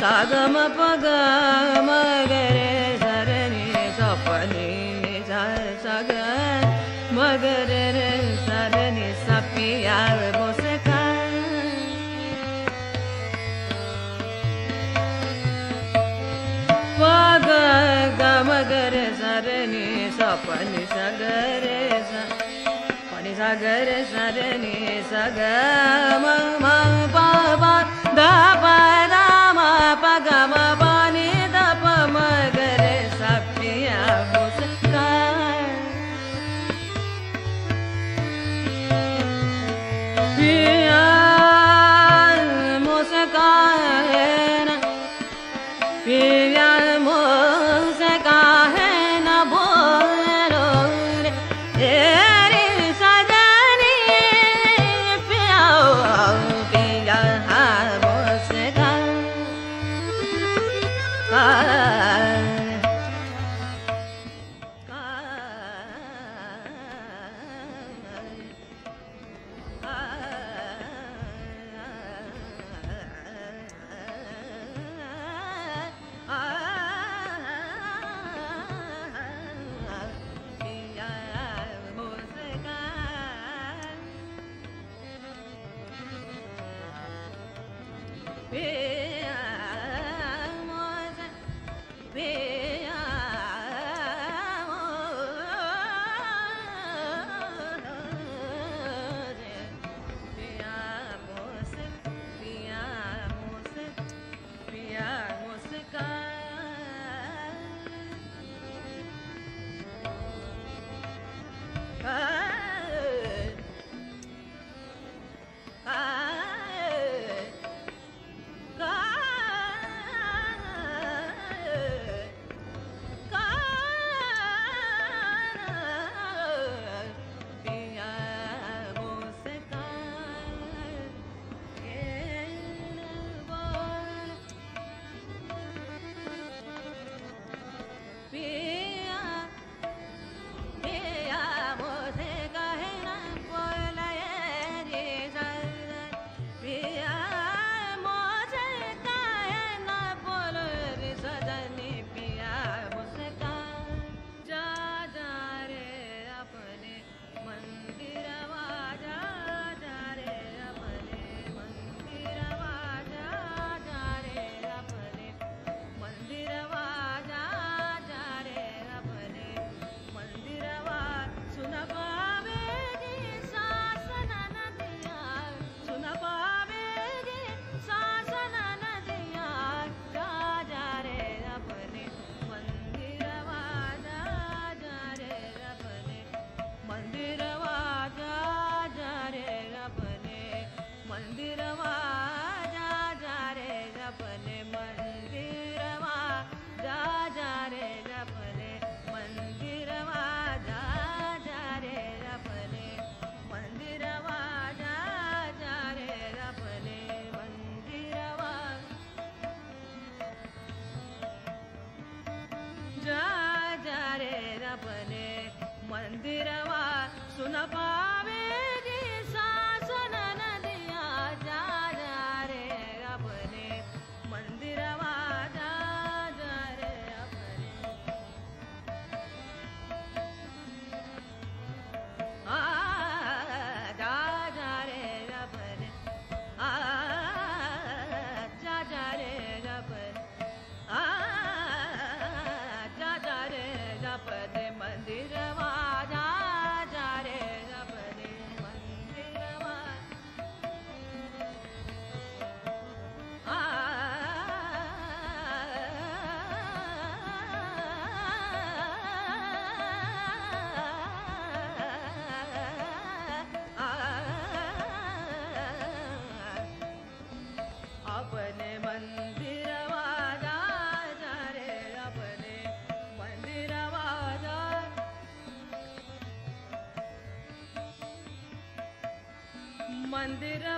सगम पग सग मगरे सप्पनि सपिया मगर सरनि सापिगस मग मगर सगरे सप्पनि सागर सागर पा दा pa ga मंदिर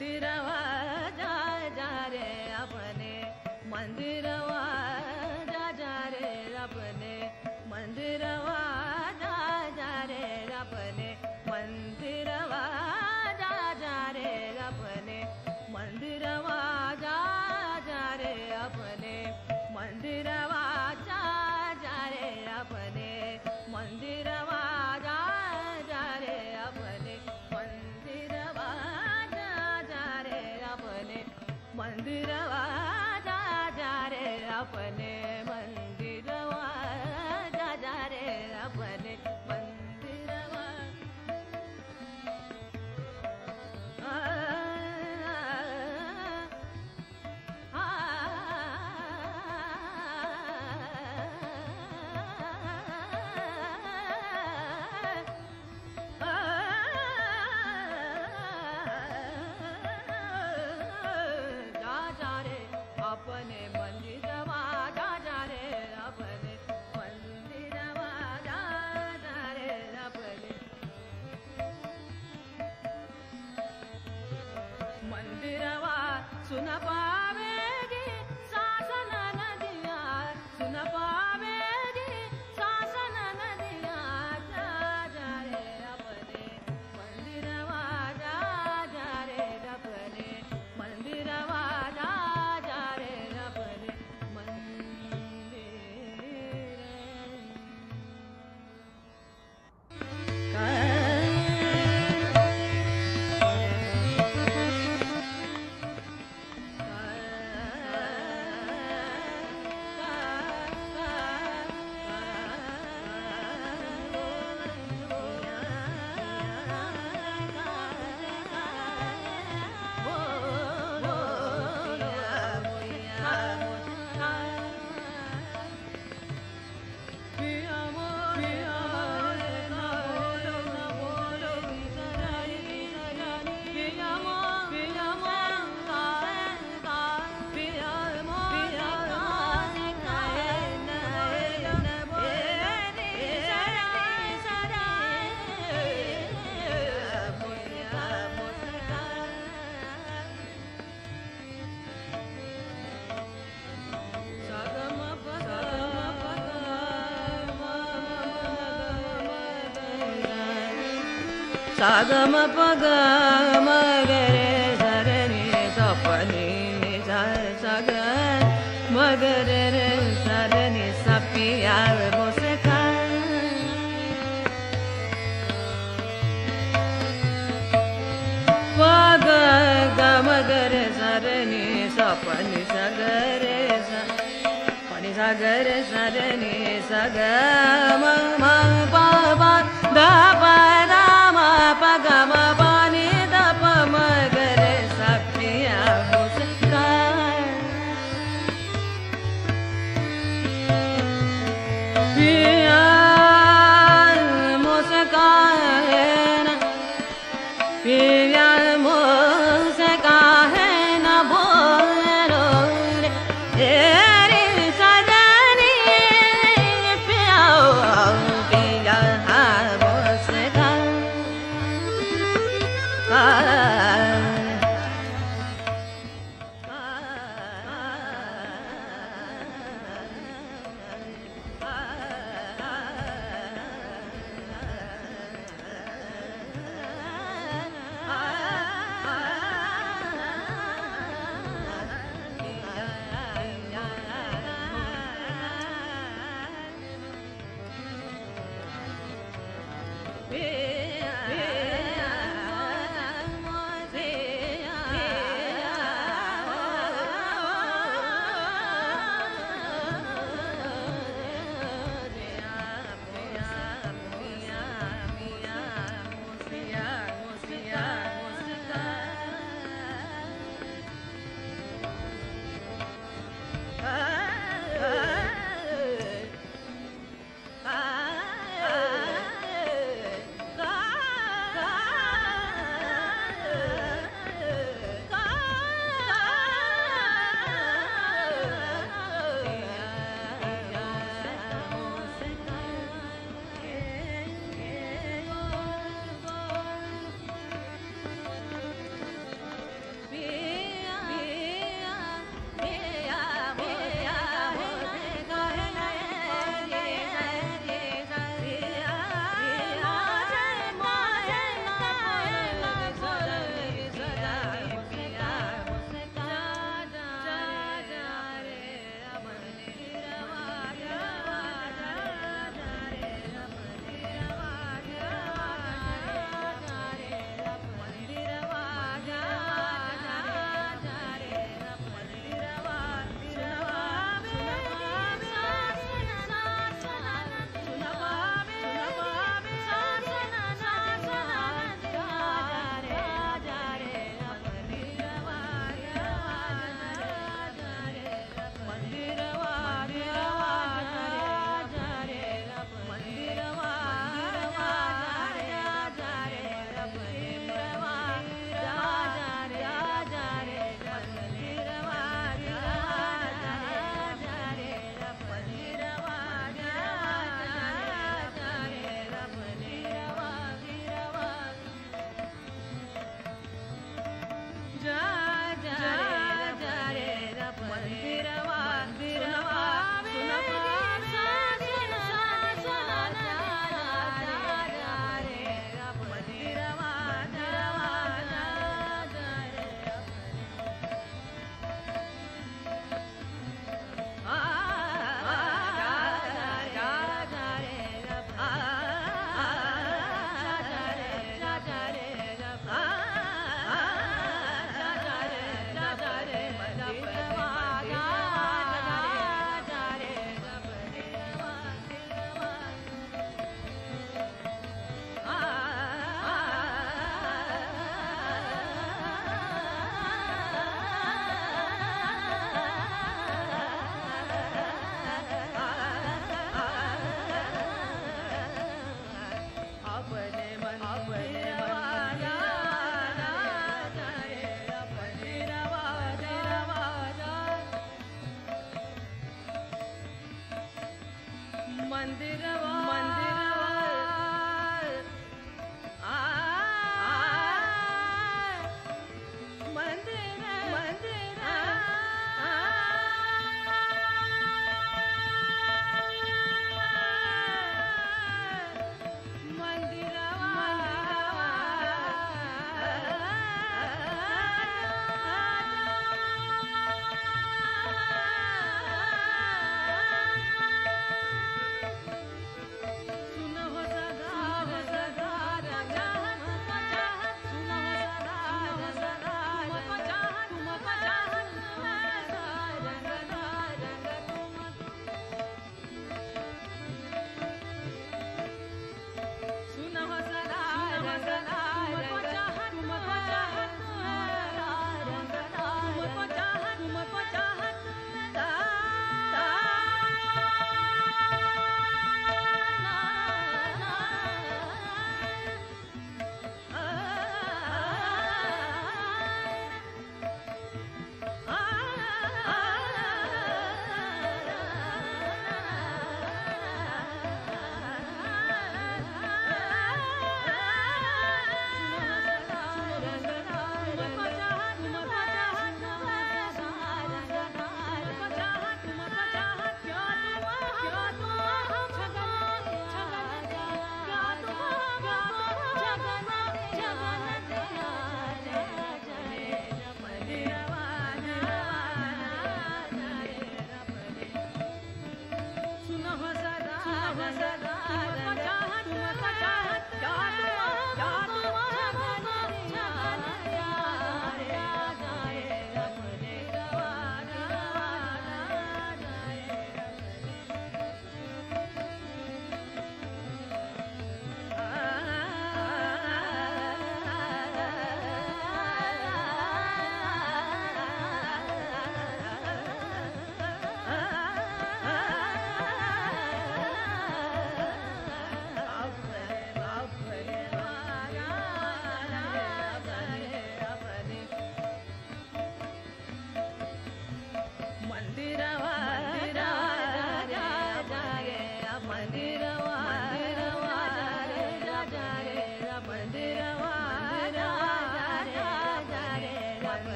did I? बंदी जवा राजा रे रबर सग म पग मगर सरणी सपनि सग मगरे सरनि सा पियाग मो शा पग मगर सरणी सपनि सगरी सागर। सरनि सगा pa ga ma வந்து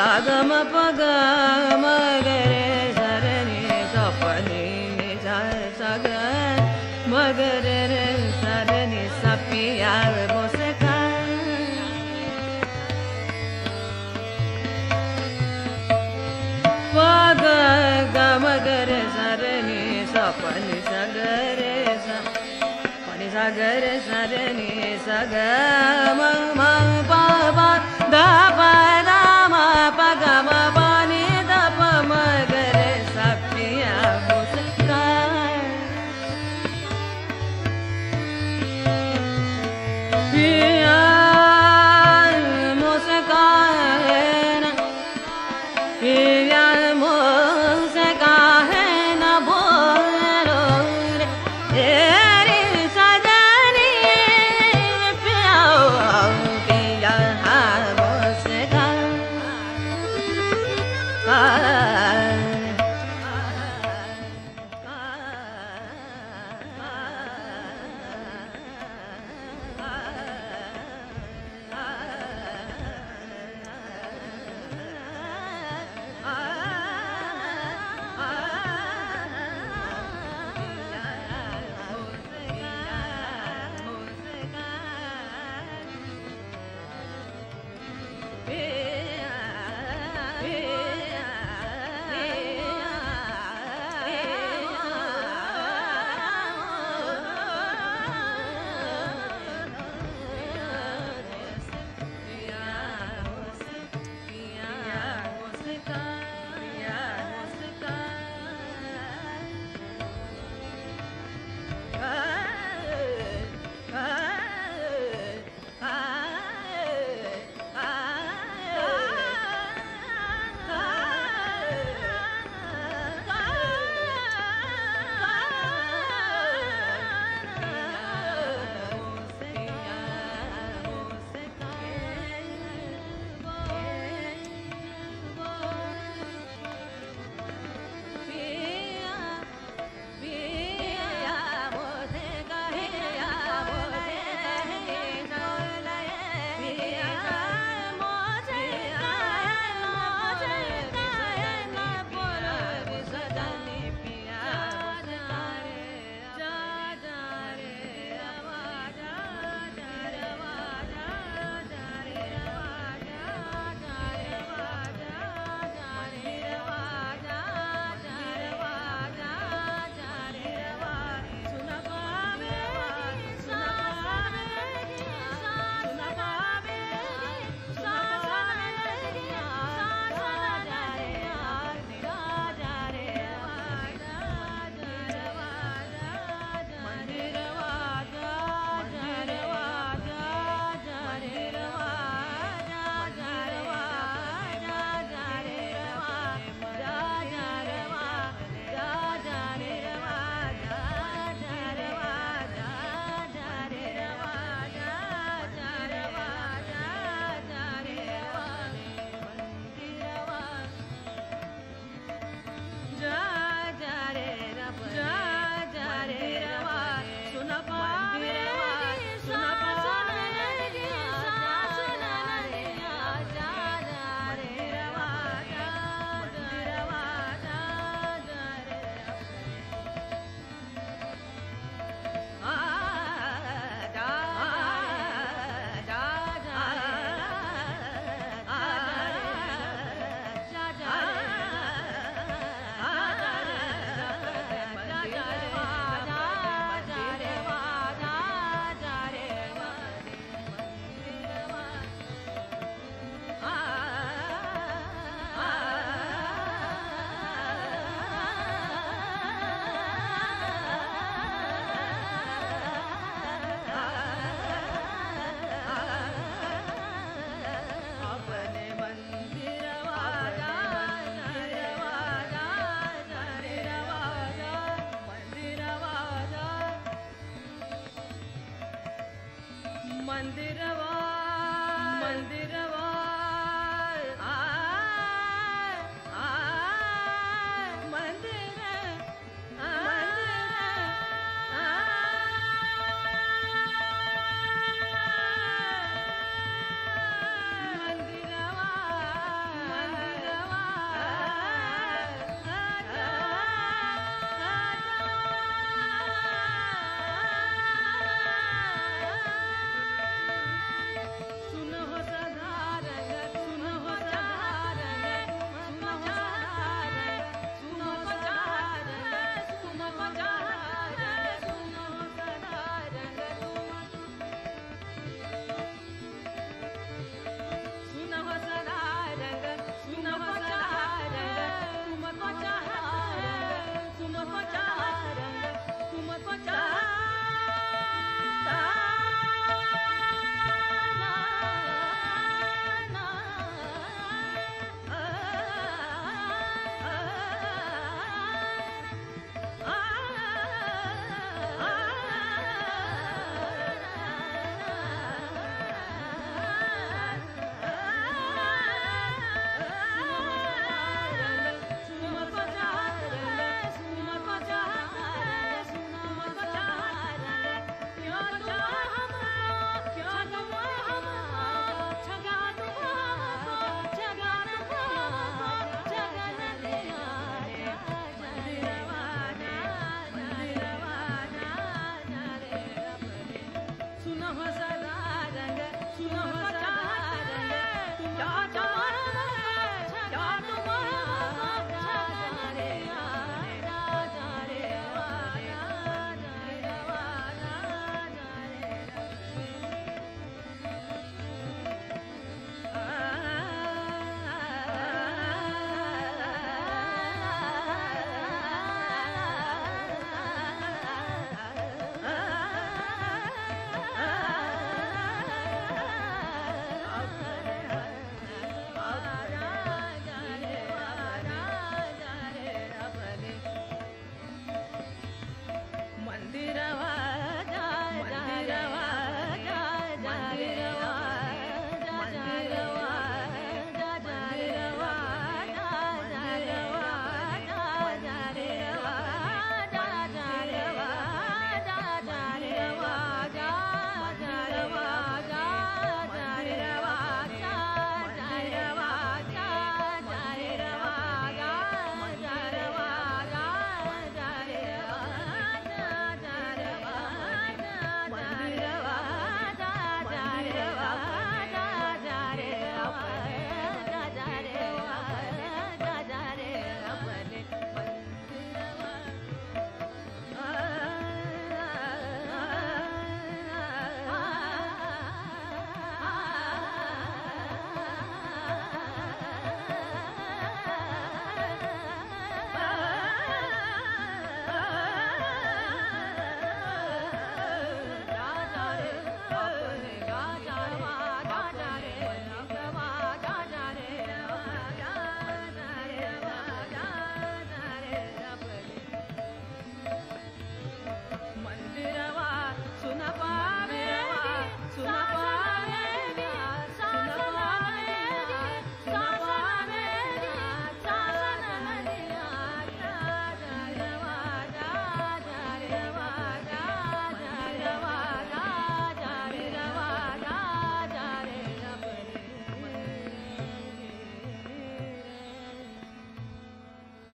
ग म पग मगर सग मगरे ग सपिया सरनि सागोस पग मगर सर सपण निगरसा सागर सरनि सग पे